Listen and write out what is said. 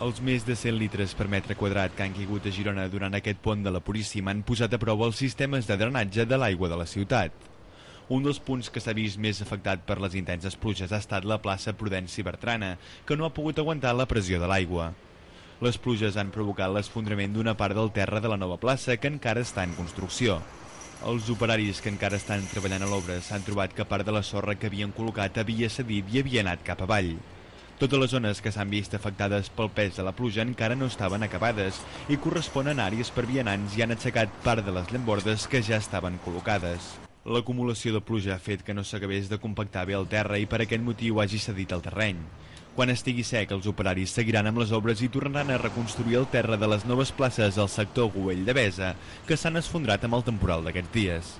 Els més de 100 litres per metre quadrat que han caigut a Girona durant aquest pont de la Puríssima han posat a prova els sistemes de drenatge de l'aigua de la ciutat. Un dels punts que s'ha vist més afectat per les intenses pluges ha estat la plaça Prudenci Bertrana, que no ha pogut aguantar la pressió de l'aigua. Les pluges han provocat l'esfondrament d'una part del terra de la nova plaça que encara està en construcció. Els operaris que encara estan treballant a l'obra s'han trobat que part de la sorra que havien col·locat havia cedit i havia anat cap avall. Totes les zones que s'han vist afectades pel pes de la pluja encara no estaven acabades i corresponen a àrees per vianants i han aixecat part de les llambordes que ja estaven col·locades. L'acumulació de pluja ha fet que no s'acabés de compactar bé el terra i per aquest motiu hagi cedit el terreny. Quan estigui sec, els operaris seguiran amb les obres i tornaran a reconstruir el terra de les noves places al sector Govell de Besa, que s'han esfondrat amb el temporal d'aquests dies.